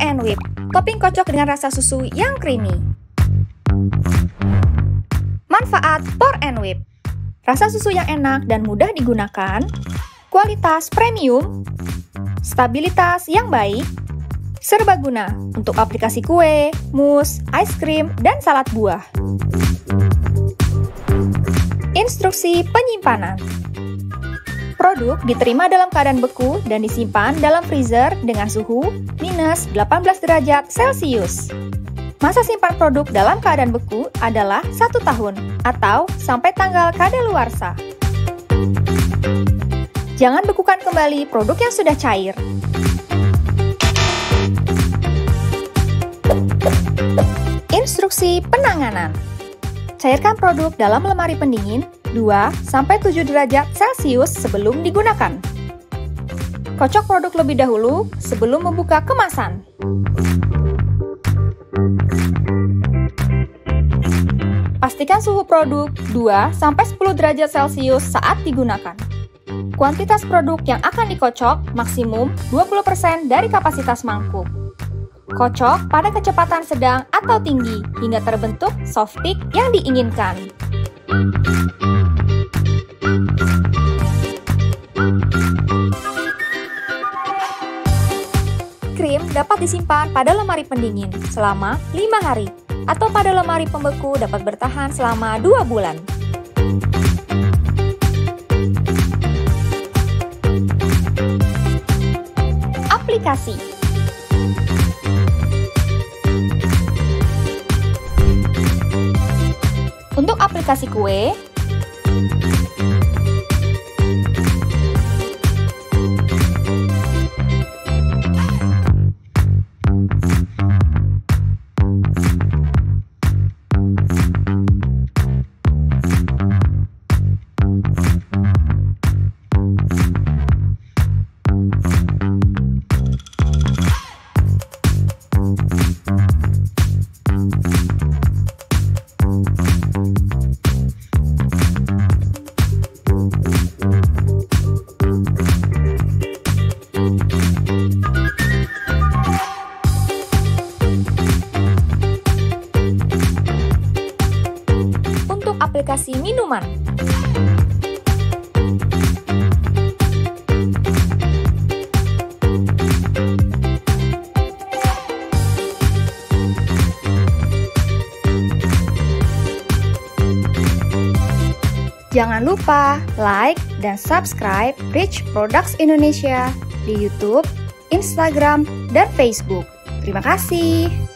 and Whip, topping kocok dengan rasa susu yang creamy. Manfaat Pour and Whip. Rasa susu yang enak dan mudah digunakan, kualitas premium, stabilitas yang baik, serbaguna untuk aplikasi kue, mousse, ice cream, dan salad buah. Instruksi penyimpanan. Produk diterima dalam keadaan beku dan disimpan dalam freezer dengan suhu minus 18 derajat Celcius. Masa simpan produk dalam keadaan beku adalah satu tahun atau sampai tanggal kadaluarsa. Jangan bekukan kembali produk yang sudah cair. Instruksi penanganan. Cairkan produk dalam lemari pendingin 2-7 derajat Celcius sebelum digunakan. Kocok produk lebih dahulu sebelum membuka kemasan. Pastikan suhu produk 2-10 derajat Celcius saat digunakan. Kuantitas produk yang akan dikocok maksimum 20% dari kapasitas mangkuk. Kocok pada kecepatan sedang atau tinggi hingga terbentuk soft peak yang diinginkan. Dapat disimpan pada lemari pendingin selama 5 hari atau pada lemari pembeku dapat bertahan selama 2 bulan. Aplikasi Untuk aplikasi kue, aplikasi minuman. Jangan lupa like dan subscribe Rich Products Indonesia di YouTube, Instagram, dan Facebook. Terima kasih.